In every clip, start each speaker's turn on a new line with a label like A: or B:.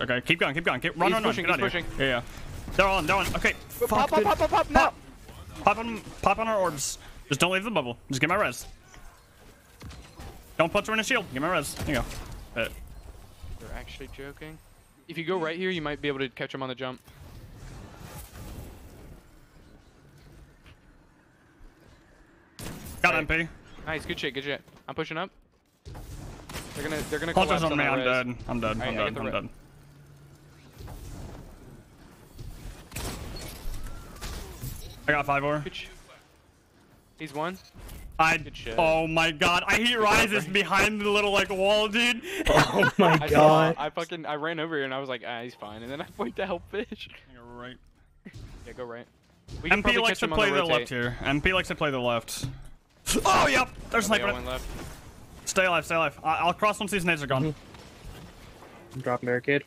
A: pushed. Okay, keep going, keep going. Keep, run,
B: He's
A: run, run.
B: pushing,
A: Get out
B: he's
A: of here. Yeah, yeah. They're on, they're on. Okay.
B: Pop,
A: Fuck,
B: pop,
A: dude.
B: pop, pop, pop, no.
A: Pop on, pop on our orbs. Just don't leave the bubble. Just get my res. Don't punch her in a shield. Get my res. There you go. Uh,
B: They're actually joking. If you go right here, you might be able to catch him on the jump.
A: got
B: Right.
A: MP.
B: Nice, good shit, good shit. I'm pushing up. They're gonna, they're gonna
A: Punches
B: collapse
A: on
B: on
A: me. I'm
B: res.
A: dead. I'm dead.
B: Alright,
A: I'm
B: I
A: dead. I'm dead. I got five more.
B: He's one.
A: I.
B: Good shit.
A: Oh my god. I heat rises behind the little like wall, dude.
C: Oh my
B: I saw,
C: god.
B: I fucking, I ran over here and I was like, ah, he's fine. And then I went to help fish.
A: You're right.
B: Yeah, go right. We can
A: MP
B: probably
A: likes
B: catch
A: to play
B: the
A: the
B: rotate.
A: left here. MP likes to play the left. Oh, yep. There's
B: They all
A: sniper.
B: went left.
A: Stay alive. Stay alive. I- I'll cross once these nades are gone.
C: I'm dropping barricade.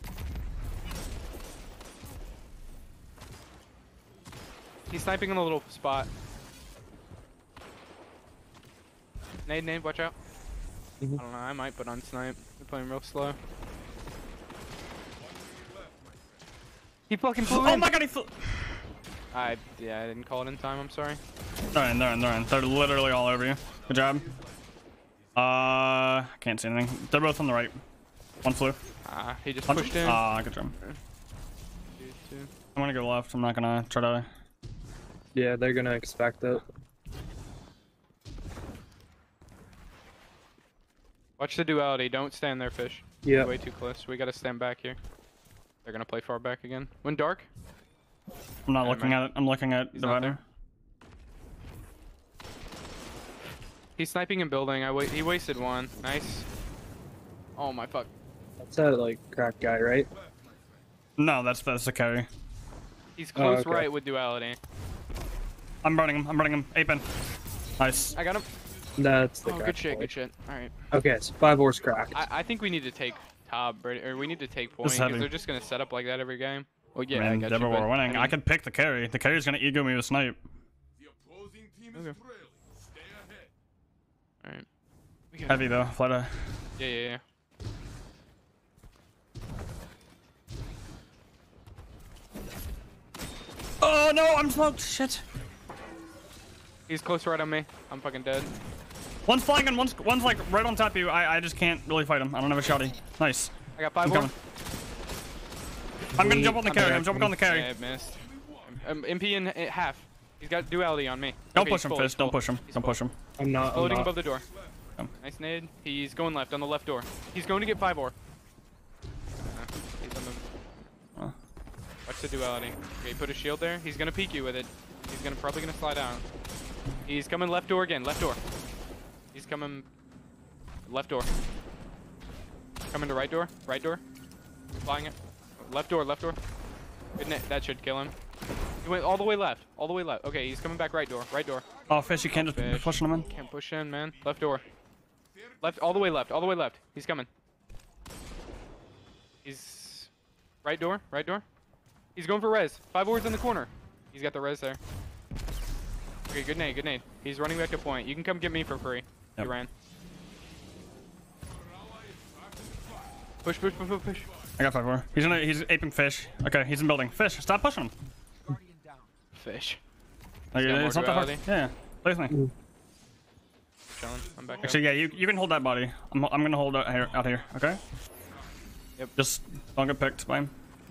B: He's sniping in a little spot. Nade, nade, watch out.
C: Mhm.
B: I don't know, I might put on snipe. They're playing real slow. He fucking flew
A: Oh my god, he flew.
B: I, yeah, I didn't call it in time, I'm sorry.
A: They're in, they're in, they're in. They're literally all over you. Good job. Uh, can't see anything. They're both on the right. One flew.
B: Ah, he just
A: Punch
B: pushed
A: him.
B: in.
A: Ah, good job.
B: Two, two.
A: I'm gonna go left. I'm not gonna try to.
C: Yeah, they're gonna expect it.
B: Watch the duality, don't stand there, fish.
C: Yeah.
B: Way too close. We gotta stand back here. They're gonna play far back again. When dark?
A: I'm not
B: Yeah,
A: looking
B: man.
A: at it. I'm looking at
B: He's not
A: divider.
B: He's sniping and building. I wa he wasted one. Nice. Oh my fuck.
C: That's that like crack guy, right?
A: No, that's that's a carry.
B: He's
C: Oh,
B: close
C: okay.
B: right with duality.
A: I'm running him. I'm running him. Apen. Nice.
B: I got him.
C: That's the
B: Oh,
C: crack
B: good shit,
C: boy.
B: good shit. Alright.
C: Okay, so five ores cracked.
B: I, I think we need to take top, or we need to take point, because they're just gonna set up like that every game. Well, yeah,
A: I
B: I
A: mean,
B: got you,
A: we're winning. I,
B: mean,
A: could pick the carry. The carry's gonna ego me with snipe.
D: The opposing team is
B: Okay.
D: Stay ahead.
B: Alright. We
A: Heavy though. Flat eye.
B: Yeah, yeah, yeah.
A: Oh no, I'm smoked. Shit.
B: He's close right on me. I'm fucking dead.
A: One's flying and one's one's like right on top of you. I I just can't really fight him. I don't have a shotty. Nice.
B: I got five
A: I'm
B: more.
A: coming. I'm gonna jump on the
C: I'm
A: carry. I'm jumping on the carry.
B: Yeah, I missed. Um, MP in uh, half. He's got duality on me.
A: Don't
B: Okay,
A: push him,
B: full,
A: Fish. Don't
B: full.
A: push him.
B: He's
A: Don't
B: full.
A: push him.
C: I'm not. I'm not.
B: above the door.
A: Come.
B: Nice nade. He's going left on the left door. He's going to get five ore. Uh, he's on the. Watch the duality. Okay, put a shield there. He's gonna peek you with it. He's gonna probably gonna slide out. He's coming left door again. Left door. He's coming left door. Coming to right door. Right door. Flying it. Left door. Left door. Good net. That should kill him. He went all the way left. All the way left. Okay, he's coming back right door. Right door.
A: Oh, Fish, you can't just
B: Fish.
A: pushing him in.
B: Can't push in, man. Left door. Left, all the way left, all the way left. He's coming. He's right door, right door. He's going for res. Five wards in the corner. He's got the res there. Okay, good nade, good nade. He's running back to point. You can come get me for free.
A: Yep.
B: You ran. Push, push, push, push, push.
A: I got five more. He's in. A, he's aping Fish. Okay, he's in building. Fish, stop pushing him.
B: Fish.
A: Like,
B: got more
A: it's not that hard. Yeah. Play with me.
B: Chilling. I'm back
A: Actually, yeah, you, you can hold that body. I'm, I'm gonna hold out here, out here, okay?
B: Yep.
A: Just don't get picked by him.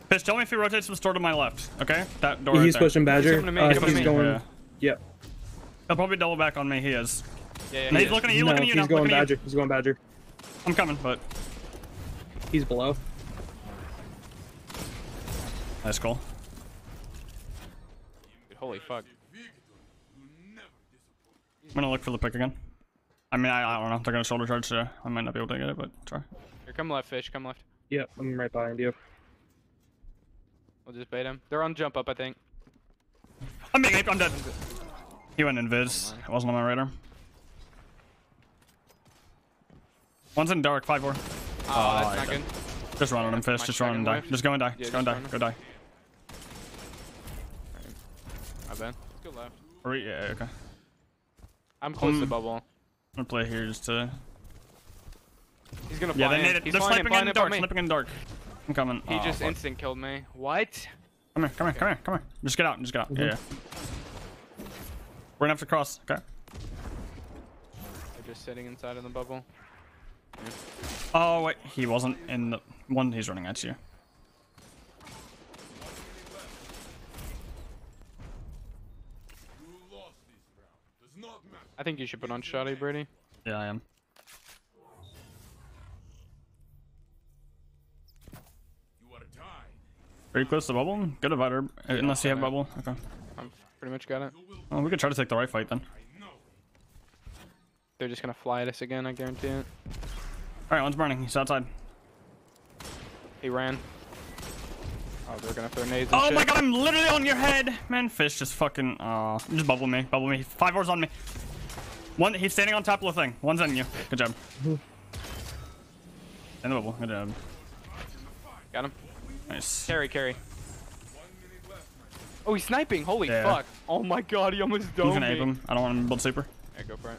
A: Fish, tell me if he rotates to the store to my left, okay? That door
C: He's
A: right there.
C: pushing Badger.
B: coming to me,
C: Uh,
B: he's
C: he's,
B: coming to me.
C: going.
A: Yeah.
C: Yep.
A: He'll probably double back on me, he is.
B: Yeah, yeah,
A: And
B: he
A: he's
B: is.
A: looking at you,
C: no,
A: looking at you
C: he's
A: now,
C: going
A: looking you.
C: Badger. He's going Badger.
A: I'm coming, but
C: He's below.
A: that's cool.
B: Holy fuck.
D: Victor will never disappoint.
A: I'm gonna look for the pick again. I mean, I, I don't know. They're gonna shoulder charge, so I might not be able to get it, but try.
B: Here, come left, fish. Come left.
C: Yep, I'm right behind you.
B: We'll just bait him. They're on jump up, I think.
A: I'm being aped, I'm dead. He went in Viz. It wasn't on my radar. One's in dark, 5 4.
B: Oh,
A: Oh,
B: that's not good.
A: Just run on him,
B: That's
A: Fish. Just run and die.
B: wave.
A: Just go and die.
B: Yeah,
A: Just go and die. Go die.
B: My bad. Let's go left.
A: Or, yeah, okay.
B: I'm close to
A: Um,
B: bubble.
A: I'm gonna play here just to.
B: He's gonna
A: Yeah, they
B: in.
A: made it. They're
B: flying in,
A: sniping in
B: up on
A: dark.
B: me.
A: Sniping in dark. I'm coming.
B: He
A: Oh,
B: just
A: fuck.
B: instant killed me. What?
A: Come here, come here, come here, come here. Just get out, just get out. Yeah, yeah. We're gonna have to cross. Okay.
B: They're just sitting inside of the bubble.
A: Oh wait, he wasn't in the one. He's running at you.
D: You lost this round. Does not matter.
B: I think you should put on Shoddy, Brady.
A: Yeah, I am.
D: Are
A: you close to bubble? Good divider, uh, unless you have bubble. Okay.
B: Pretty much got it.
A: Well, we could try to take the right fight then.
B: They're just gonna fly at us again, I guarantee it.
A: All right, one's burning. He's outside.
B: He ran. Oh, they're gonna throw nades
A: Oh
B: shit.
A: my god, I'm literally on your head, man. Fish just fucking. Uh, just bubble me, bubble me. Five ores on me. One, he's standing on top of the thing. One's on you. Good job. In the bubble. Good job.
B: Got him.
A: Nice.
B: Carry, carry. Oh, he's sniping. Holy
A: Yeah.
B: fuck. Oh my god, he almost
A: I'm
B: domed
A: gonna ape him. I don't want him to build super.
B: Yeah, go for it.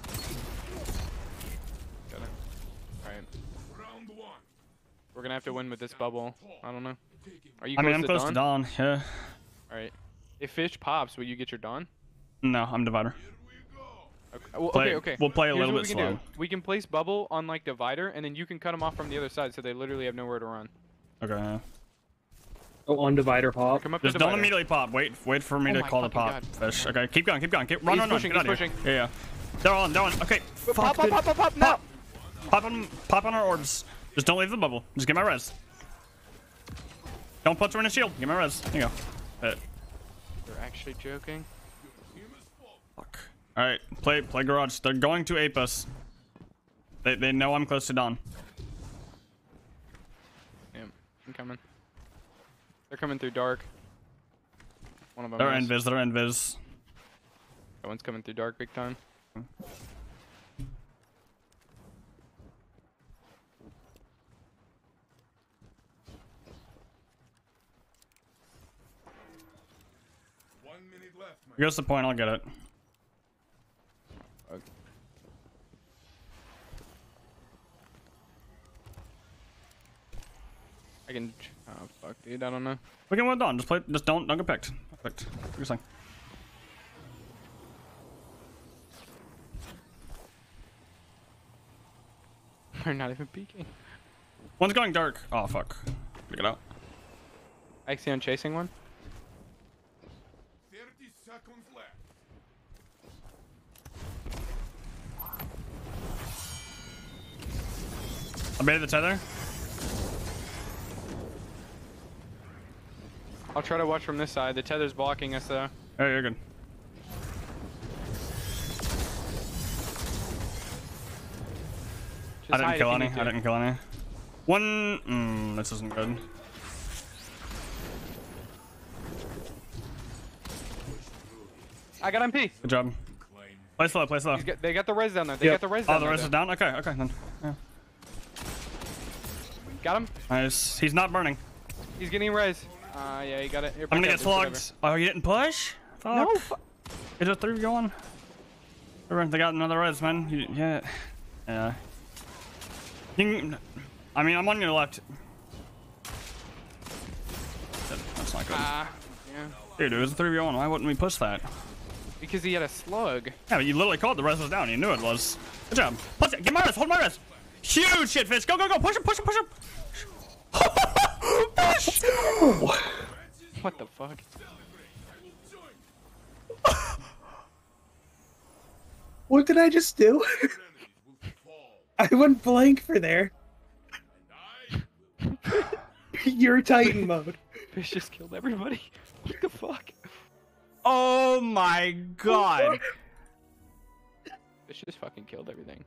B: Got it. Alright.
D: Round one.
B: We're gonna have to win with this bubble. I don't know. Are you
A: I mean, I'm
B: to
A: close
B: dawn?
A: to dawn. Yeah.
B: Alright. If fish pops, will you get your dawn?
A: No, I'm divider.
B: Okay, well,
A: Play-
B: okay, okay.
A: we'll play a
B: Here's
A: little bit
B: we
A: slow.
B: Do. We can place bubble on like divider, and then you can cut them off from the other side, so they literally have nowhere to run.
A: Okay. Yeah.
C: Oh, on divider pop.
B: Come up
A: Just
B: to
A: don't immediately pop. Wait, wait for me
B: Oh
A: to call the pop.
B: God.
A: Fish. Okay, keep going, keep going. Keep run,
B: He's
A: run, run.
B: pushing,
A: Get out
B: he's
A: here.
B: pushing.
A: Yeah, yeah. They're on, they're on. Okay.
B: Pop,
A: Fuck,
B: pop,
A: dude.
B: pop, pop, pop, now!
A: Pop on, pop on our orbs. Just don't leave the bubble. Just get my res. Don't put her in a shield. Get my res. There you go. Hit.
B: You're actually joking.
A: Fuck. All right, play, play garage. They're going to ape us. They, they know I'm close to dawn.
B: Yep, I'm coming. They're coming through dark. One of them
A: They're
B: is.
A: invis. They're invis.
B: That one's coming through dark big time.
D: One minute left, my
A: Here's the point. I'll get it.
B: Fuck. I can. Oh fuck, dude. I don't know.
A: We can win dawn. Just play. Just don't don't get picked. Picked. You're saying.
B: They're not even peeking.
A: One's going dark. Oh fuck. Pick it out.
B: Axion chasing one.
D: 30 seconds left.
A: I baited the tether.
B: I'll try to watch from this side. The tether's blocking us though.
A: Oh, you're good.
B: Just
A: I didn't kill any. I didn't kill any. One. Mm, this isn't good.
B: I got MP.
A: Good job. Play slow. Play slow.
B: Got, they got the res down there. They
C: Yep.
B: got the res
A: Oh,
B: down
A: the
B: there.
A: rest is down. Okay. Okay then. Yeah.
B: Got him.
A: Nice. He's not burning.
B: He's getting res. Uh, yeah, he got it.
A: I'm gonna get
B: up, just whatever.
A: slugged. Oh, you didn't push? Fuck.
B: No. Fu-
A: Is it three going? Remember, They got another res, man. You, yeah. Yeah. You can, I mean, I'm on your left. That's not good.
B: Ah, yeah.
A: Dude, it was a 3v1. Why wouldn't we push that?
B: Because he had a slug.
A: Yeah, but you literally called the res was down. You knew it was. Good job. Push it. Get my res. Hold my res. Huge shit, fish. Go, go, go. Push him, push him, push him. push!
B: What the fuck?
C: What did I just do?
D: Enemies will fall.
C: I went blank for there.
D: And
C: You're Titan mode.
B: Fish just killed everybody. What the fuck?
A: Oh my god.
B: Fish just fucking killed everything.